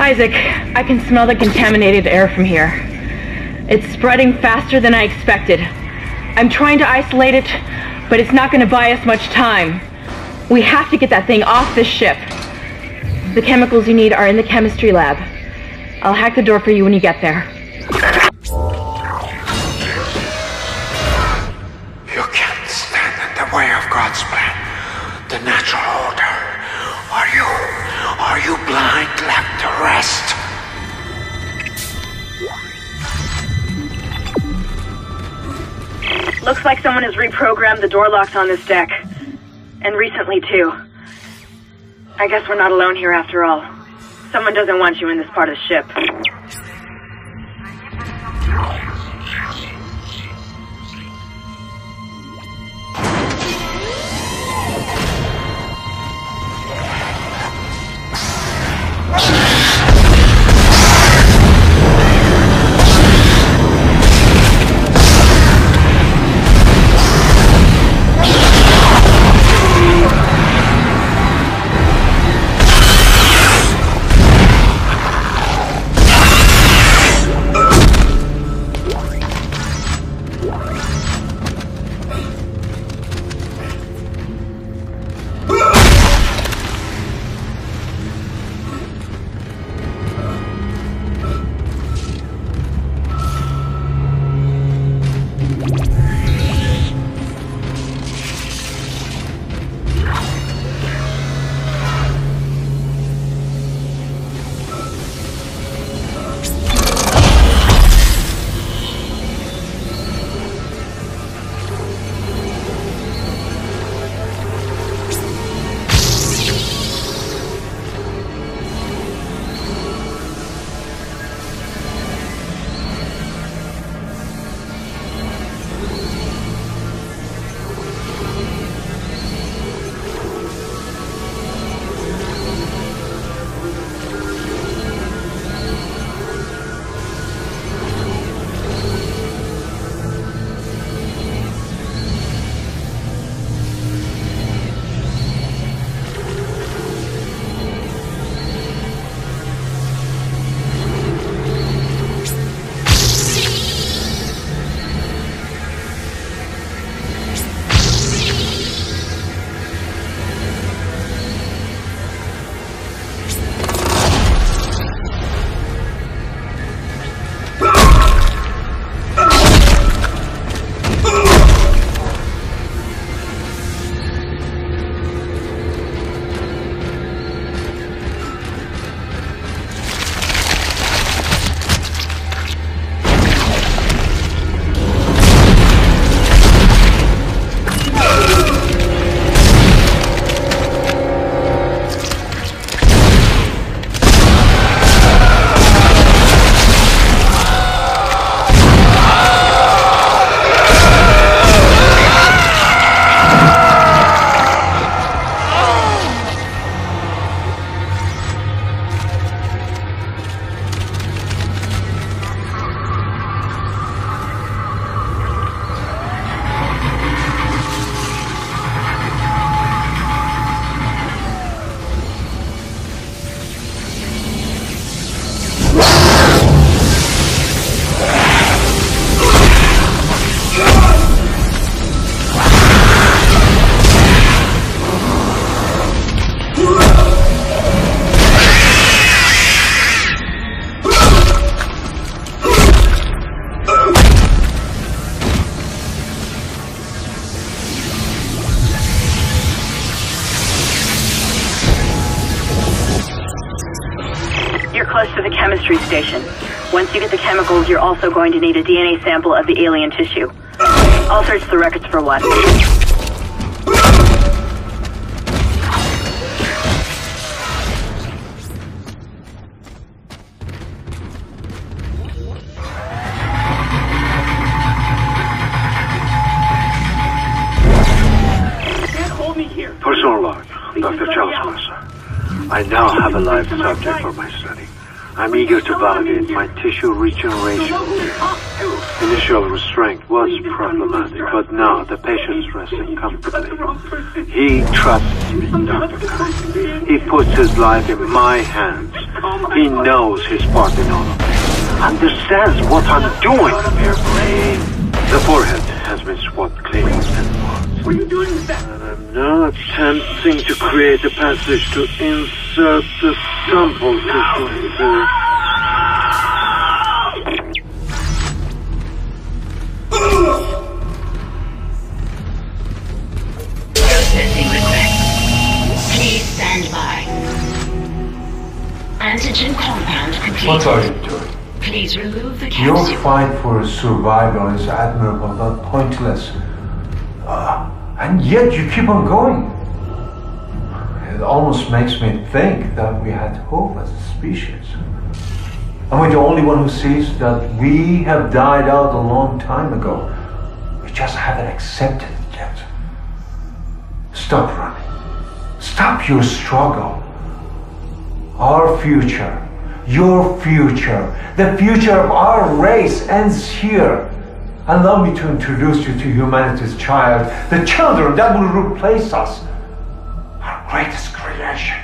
Isaac, I can smell the contaminated air from here. It's spreading faster than I expected. I'm trying to isolate it, but it's not going to buy us much time. We have to get that thing off this ship. The chemicals you need are in the chemistry lab. I'll hack the door for you when you get there. You can't stand in the way of God's plan, the natural order. Are you, are you blind left to rest? Looks like someone has reprogrammed the door locks on this deck. And recently, too. I guess we're not alone here after all. Someone doesn't want you in this part of the ship. Close to the chemistry station. Once you get the chemicals, you're also going to need a DNA sample of the alien tissue. I'll search the records for one. Personal log, Dr. Challus Mercer. I now have a live subject for my study. I'm eager to validate my tissue regeneration. Initial restraint was problematic, but now the patient's resting comfortably. He trusts me, Dr. He puts his life in my hands. He knows his part in all of this. Understands what I'm doing. The forehead What are you doing with that? and I'm now attempting to create a passage to insert the sample tissue into... Processing request. Please stand by. Antigen compound complete. What are you doing? Please remove the capsule. Your fight for survival is admirable but pointless. And yet you keep on going. It almost makes me think that we had hope as a species. Am I the only one who sees that we have died out a long time ago? We just haven't accepted it yet. Stop running. Stop your struggle. Our future, your future, the future of our race ends here. Allow me to introduce you to humanity's child, the children that will replace us, our greatest creation.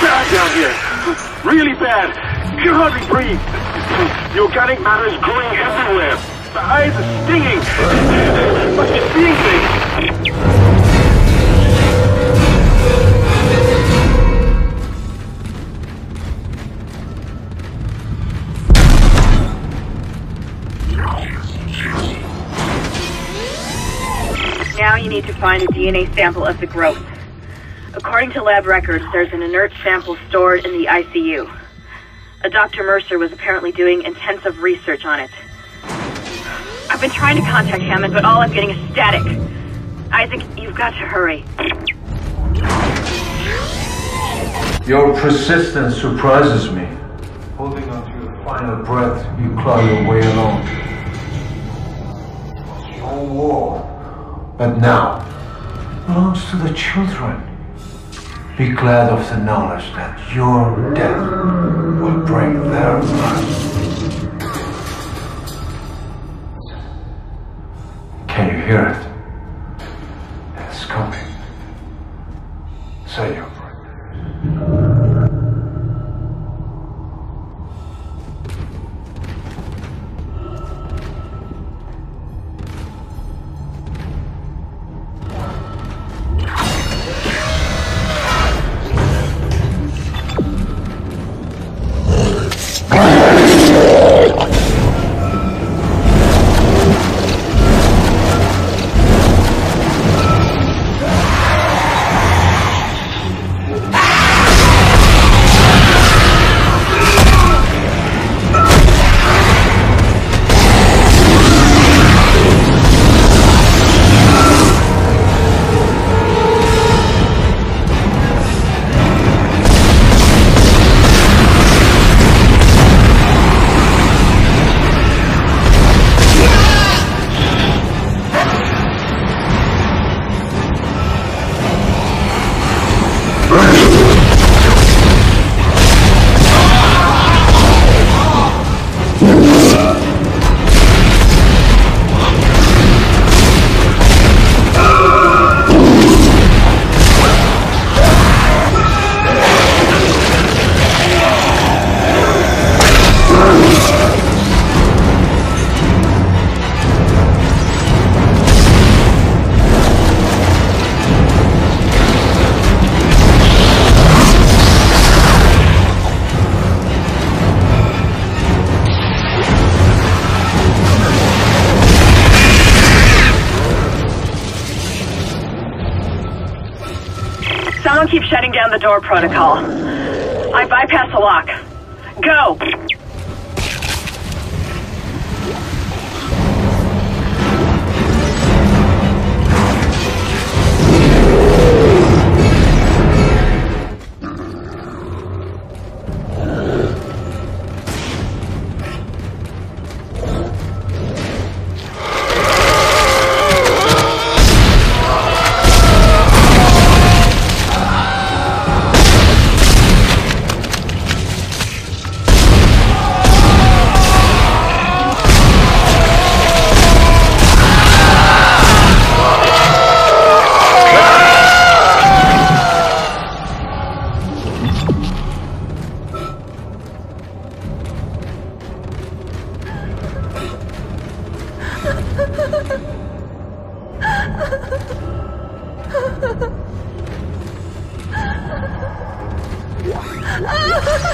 Bad down here. Really bad. You can hardly breathe. The organic matter is growing everywhere. The eyes are stinging. Must be seeing things. Now you need to find a DNA sample of the growth. According to lab records, there's an inert sample stored in the ICU. A Dr. Mercer was apparently doing intensive research on it. I've been trying to contact Hammond, but all I'm getting is static. Isaac, you've got to hurry. Your persistence surprises me. Holding on to your final breath, you claw your way along. It's your war. But now, belongs to the children. Be glad of the knowledge that your death will bring their hearts. Can you hear it? It's coming. Say your Someone keeps shutting down the door protocol. I bypass the lock. Go! Ah!